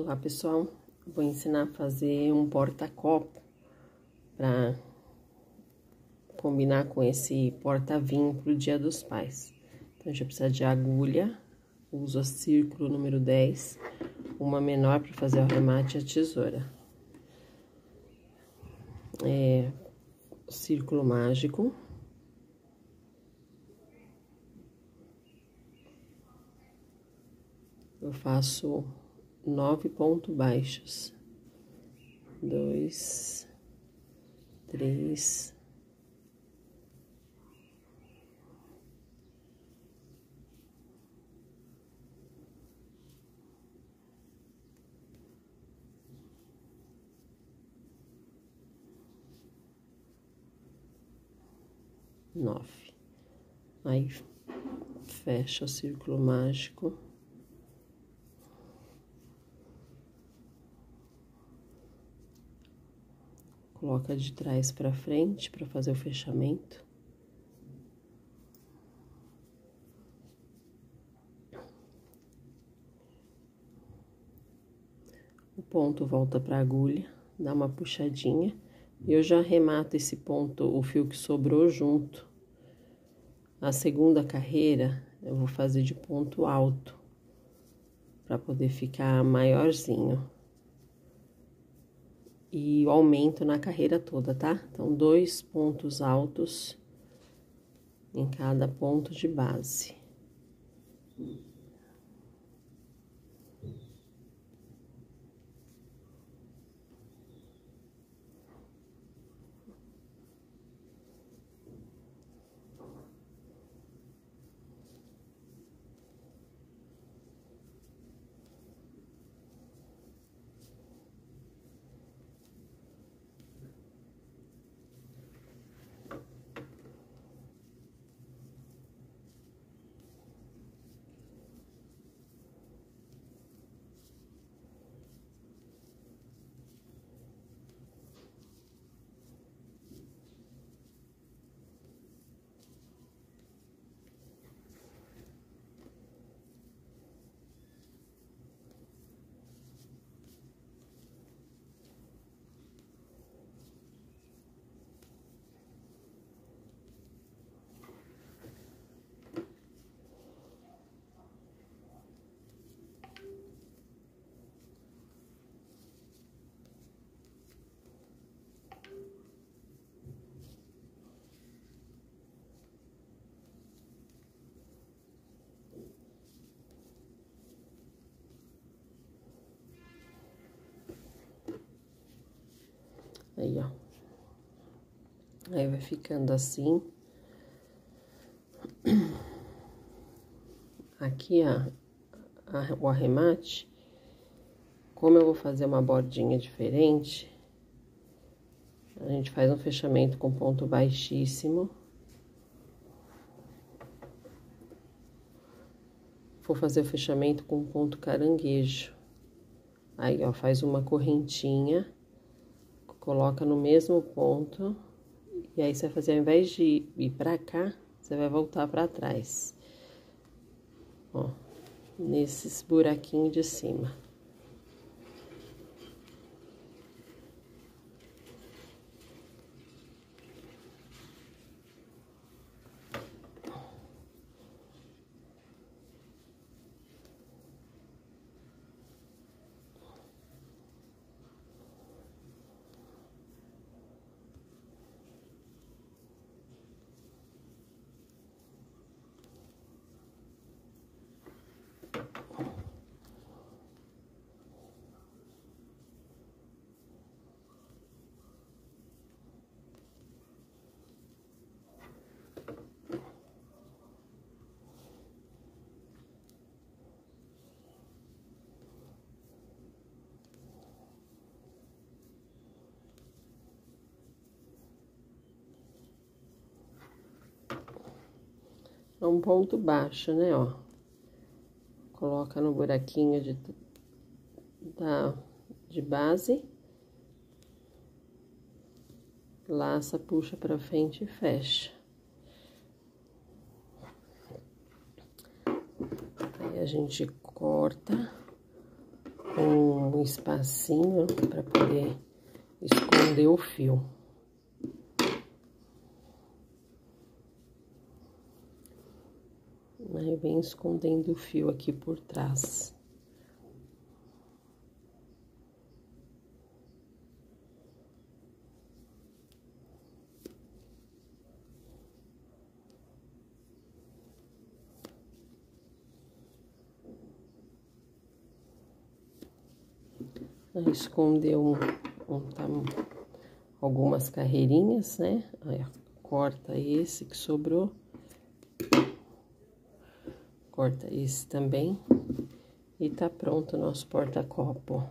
Olá pessoal, vou ensinar a fazer um porta-copo para combinar com esse porta-vinho para o dia dos pais. Então a gente precisa de agulha, uso a círculo número 10, uma menor para fazer o arremate e a tesoura. É, círculo mágico. Eu faço nove pontos baixos. Dois, três, nove. Aí fecha o círculo mágico. Coloca de trás para frente para fazer o fechamento. O ponto volta para a agulha, dá uma puxadinha e eu já arremato esse ponto, o fio que sobrou junto. A segunda carreira eu vou fazer de ponto alto para poder ficar maiorzinho e o aumento na carreira toda, tá? Então, dois pontos altos em cada ponto de base. Aí, ó. Aí vai ficando assim. Aqui, ó, a, o arremate, como eu vou fazer uma bordinha diferente, a gente faz um fechamento com ponto baixíssimo. Vou fazer o fechamento com ponto caranguejo. Aí, ó, faz uma correntinha coloca no mesmo ponto, e aí você vai fazer, ao invés de ir pra cá, você vai voltar pra trás. Ó, nesses buraquinhos de cima. É um ponto baixo, né, ó. Coloca no buraquinho de, da, de base. Laça, puxa pra frente e fecha. Aí a gente corta um espacinho para poder esconder o fio. Aí vem escondendo o fio aqui por trás. escondeu um, um, tá, algumas carreirinhas, né? Aí, corta esse que sobrou. Corta esse também. E tá pronto o nosso porta-copo.